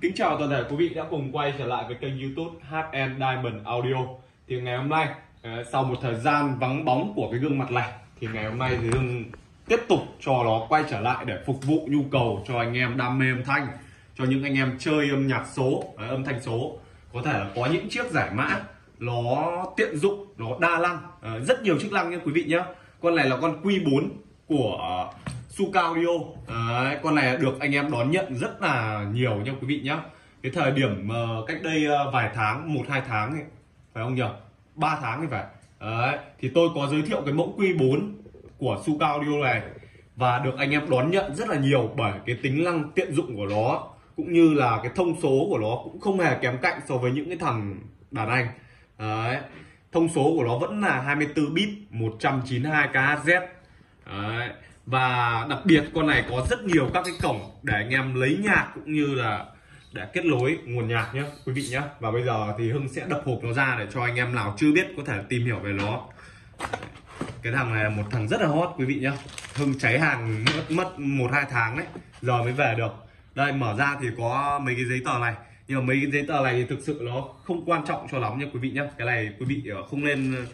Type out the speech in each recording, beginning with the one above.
Kính chào toàn thể quý vị đã cùng quay trở lại với kênh youtube HN Diamond Audio. Thì ngày hôm nay ờ, sau một thời gian vắng bóng của cái gương mặt này Thì ngày hôm nay thì Hưng tiếp tục cho nó quay trở lại để phục vụ nhu cầu cho anh em đam mê âm thanh Cho những anh em chơi âm nhạc số, ờ, âm thanh số. Có thể là có những chiếc giải mã nó tiện dụng, nó đa năng, ờ, rất nhiều chức năng nha quý vị nhé Con này là con Q4 của Suka Audio Đấy, con này được anh em đón nhận rất là nhiều nha quý vị nhé cái thời điểm uh, cách đây uh, vài tháng một hai tháng ấy, phải không nhỉ ba tháng thì phải. Đấy, thì tôi có giới thiệu cái mẫu Q4 của Suka Audio này và được anh em đón nhận rất là nhiều bởi cái tính năng tiện dụng của nó cũng như là cái thông số của nó cũng không hề kém cạnh so với những cái thằng đàn anh. Đấy. thông số của nó vẫn là 24 bit 192 kHz. Đấy và đặc biệt con này có rất nhiều các cái cổng để anh em lấy nhạc cũng như là để kết nối nguồn nhạc nhé quý vị nhé và bây giờ thì hưng sẽ đập hộp nó ra để cho anh em nào chưa biết có thể tìm hiểu về nó. Cái thằng này là một thằng rất là hot, quý vị nhé hưng cháy hàng mất mất một, hai tháng đấy, giờ mới về được. Đây, mở ra thì có mấy cái giấy tờ này. Nhưng mà mấy cái giấy tờ này thì thực sự nó không quan trọng cho lắm nha quý vị nhé cái này quý vị không nên,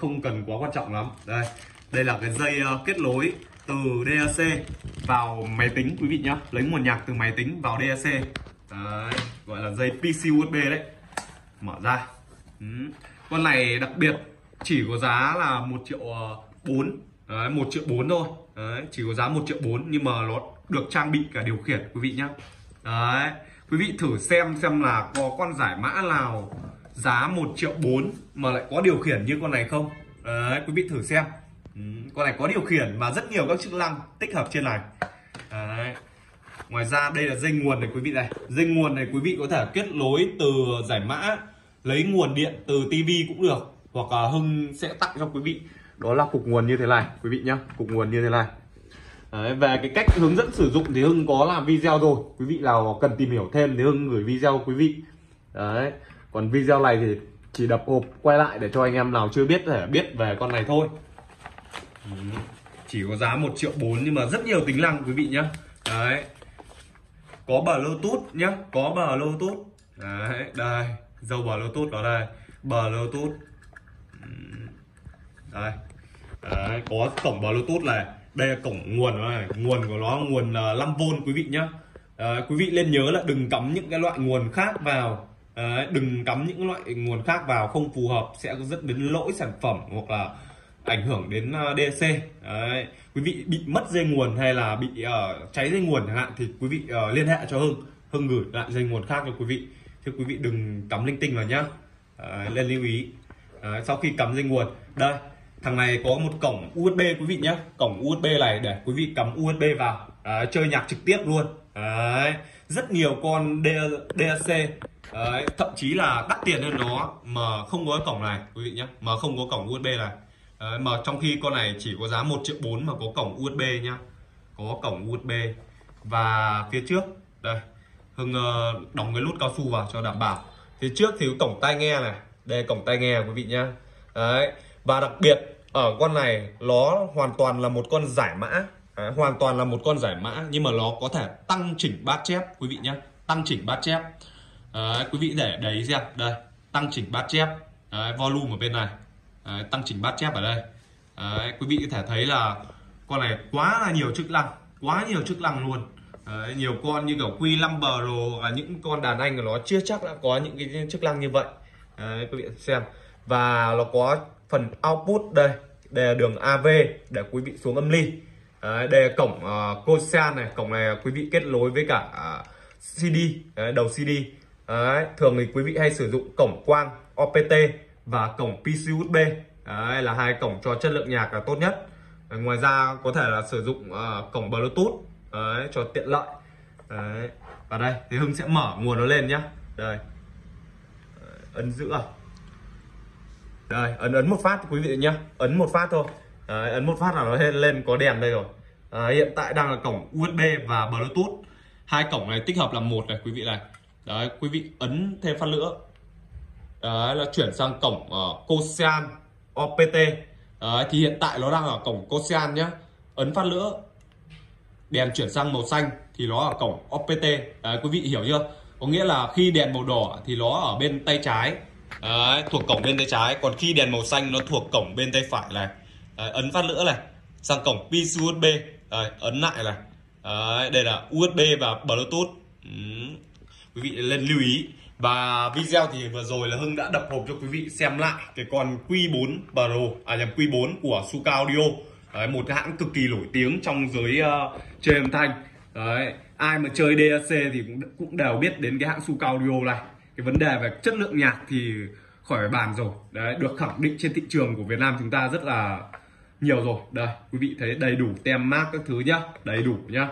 không cần quá quan trọng lắm. Đây đây là cái dây ờ, kết nối từ DAC vào máy tính quý vị nhá. Lấy nguồn nhạc từ máy tính vào DAC đấy, gọi là dây PC USB đấy. Mở ra. Ừ. con này đặc biệt chỉ có giá là một triệu ờ, bốn. Đấy, 1 triệu bốn thôi. Đấy, chỉ có giá một triệu bốn nhưng mà nó được trang bị cả điều khiển quý vị nhá. Đấy quý vị thử xem xem là có con giải mã nào giá 1 triệu bốn mà lại có điều khiển như con này không. Đấy quý vị thử xem. Ừ, con này có điều khiển và rất nhiều các chức năng tích hợp trên này. Đấy. ngoài ra đây là dây nguồn này quý vị này. Dây nguồn này quý vị có thể kết nối từ giải mã lấy nguồn điện từ tivi cũng được hoặc là hưng sẽ tặng cho quý vị. Đó là cục nguồn như thế này quý vị nhé, cục nguồn như thế này. Đấy, về cái cách hướng dẫn sử dụng thì hưng có làm video rồi. Quý vị nào cần tìm hiểu thêm thì hưng gửi video quý vị. Đấy. Còn video này thì chỉ đập hộp quay lại để cho anh em nào chưa biết thể biết về con này thôi chỉ có giá 1 triệu 4 nhưng mà rất nhiều tính năng quý vị nhá. Đấy. Có bờ bluetooth nhá có bờ bluetooth. Đấy đây dầu bờ bluetooth đó đây bờ bluetooth. Đây. Đấy, có cổng bờ bluetooth này. Đây là cổng nguồn này. Nguồn của nó nguồn ờ, 5V quý vị nhá. Đấy, quý vị nên nhớ là đừng cắm những cái loại nguồn khác vào. Đấy, đừng cắm những loại nguồn khác vào không phù hợp sẽ dẫn đến lỗi sản phẩm hoặc là ảnh hưởng đến ờ, DC Đấy. quý vị bị mất dây nguồn hay là bị uh, cháy dây nguồn chẳng hạn thì quý vị uh, liên hệ cho Hưng. Hưng gửi lại dây nguồn khác cho quý vị. Chứ quý vị đừng cắm linh tinh vào nhá. Đấy, lên lưu ý. Đấy, sau khi cắm dây nguồn. Đây thằng này có một cổng USB quý vị nhé cổng USB này để quý vị cắm USB vào. Đấy, chơi nhạc trực tiếp luôn. Đấy, rất nhiều con DAC Đấy, thậm chí là đắt tiền hơn nó mà không có cổng này quý vị nhé mà không có cổng USB này. Đấy, mà trong khi con này chỉ có giá 1 triệu 4 mà có cổng USB nhá. Có cổng USB và phía trước đây Hưng ờ, đóng cái nút cao su vào cho đảm bảo. Phía trước thì có cổng tai nghe này. Đây cổng tai nghe quý vị nhá. Đấy và đặc biệt ở con này nó hoàn toàn là một con giải mã. Đấy, hoàn toàn là một con giải mã nhưng mà nó có thể tăng chỉnh bát chép quý vị nhá. Tăng chỉnh bát chép. Đấy, quý vị để đấy xem. Đây tăng chỉnh bát chép. Đấy, volume ở bên này. Đấy, tăng chỉnh bát chép ở đây. Đấy, quý vị có thể thấy là con này quá là nhiều chức năng quá nhiều chức năng luôn. Đấy, nhiều con như kiểu Q5 Pro và những con đàn anh của nó chưa chắc đã có những cái chức năng như vậy. Đấy, quý vị xem. Và nó có phần output đây đề đường AV để quý vị xuống âm ly. Đấy, cổng uh, Cosan này cổng này quý vị kết nối với cả à, uh, CD Đấy, đầu CD Đấy, thường thì quý vị hay sử dụng cổng quang OPT và cổng PC USB Đấy, là hai cổng cho chất lượng nhạc là tốt nhất. Đấy, ngoài ra có thể là sử dụng uh, cổng Bluetooth Đấy, cho tiện lợi. Đấy. và đây thì Hưng sẽ mở nguồn nó lên nhá. Đây. Ấn giữ à? Đây ấn ấn một phát quý vị nhá. Ấn một phát thôi. Đấy, ấn một phát là nó lên lên có đèn đây rồi. À, hiện tại đang là cổng USB và Bluetooth. Hai cổng này tích hợp là một này quý vị này. Đấy quý vị ấn thêm phát nữa. Ờ, đấy là chuyển sang cổng uh, Cosean OPT đấy, ờ, thì hiện tại nó đang ở cổng Cosean nhé ấn phát nữa đèn chuyển sang màu xanh thì nó ở cổng OPT đấy, quý vị hiểu chưa? Có nghĩa là khi đèn màu đỏ thì nó ở bên tay trái. Đấy, thuộc cổng bên tay trái. Còn khi đèn màu xanh nó thuộc cổng bên tay phải này. Đấy, ấn phát nữa này. Sang cổng PC USB Đấy, ấn lại này. Đấy, đây là USB và Bluetooth. Ừ. quý vị nên lưu ý và video thì vừa rồi là Hưng đã đập hộp cho quý vị xem lại cái con Q4 Pro à nhầm Q4 của Suka Audio. Đấy, một cái hãng cực kỳ nổi tiếng trong giới uh, chơi âm thanh. Đấy, ai mà chơi DAC thì cũng cũng đều biết đến cái hãng Suka Audio này. Cái vấn đề về chất lượng nhạc thì khỏi phải bàn rồi. Đấy được khẳng định trên thị trường của Việt Nam chúng ta rất là nhiều rồi. Đây quý vị thấy đầy đủ tem mác các thứ nhá. Đầy đủ nhá.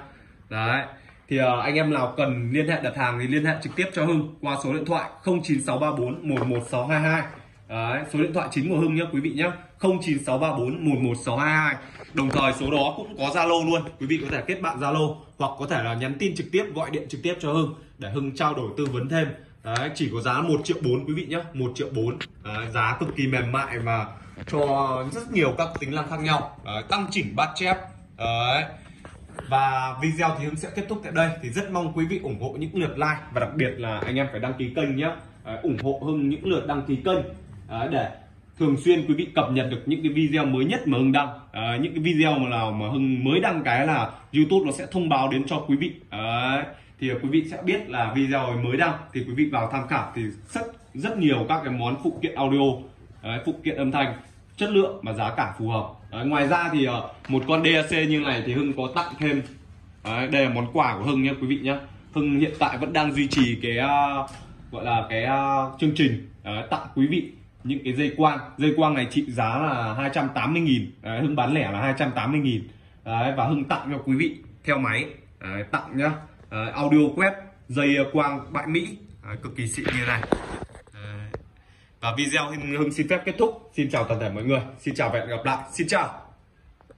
Đấy thì uh, anh em nào cần liên hệ đặt hàng thì liên hệ trực tiếp cho Hưng qua số điện thoại 09634 11622 Đấy, số điện thoại chính của Hưng nhé quý vị nhé 09634 11622 Đồng thời số đó cũng có Zalo luôn Quý vị có thể kết bạn Zalo Hoặc có thể là nhắn tin trực tiếp gọi điện trực tiếp cho Hưng Để Hưng trao đổi tư vấn thêm. Đấy, chỉ có giá 1 triệu 4 quý vị nhé 1 triệu 4 Đấy, giá cực kỳ mềm mại mà cho rất nhiều các tính năng khác nhau. Đấy, tăng chỉnh bát chép. Đấy. Và video thì Hưng sẽ kết thúc tại đây. Thì rất mong quý vị ủng hộ những lượt like Và đặc biệt là anh em phải đăng ký kênh nhé. À, ủng hộ Hưng những lượt đăng ký kênh à, để thường xuyên quý vị cập nhật được những cái video mới nhất mà Hưng đăng. À, những cái video mà nào mà Hưng mới đăng cái là YouTube nó sẽ thông báo đến cho quý vị. À, thì quý vị sẽ biết là video mới đăng thì quý vị vào tham khảo. Thì rất rất nhiều các cái món phụ kiện audio à, phụ kiện âm thanh chất lượng và giá cả phù hợp đấy, ngoài ra thì ờ, một con DAC như này thì Hưng có tặng thêm. Đấy, đây là món quà của Hưng nhé quý vị nhé Hưng hiện tại vẫn đang duy trì cái uh, gọi là cái uh, chương trình uh, tặng quý vị những cái dây quang. Dây quang này trị giá là 280 nghìn. Đấy, Hưng bán lẻ là 280 nghìn. Đấy, và Hưng tặng cho quý vị theo máy. Đấy, tặng nhá. Đấy, audio quét dây quang bãi Mỹ. Đấy, cực kỳ xịn như này và video Hưng, Hưng xin phép kết thúc. Xin chào toàn thể mọi người. Xin chào và hẹn gặp lại. Xin chào.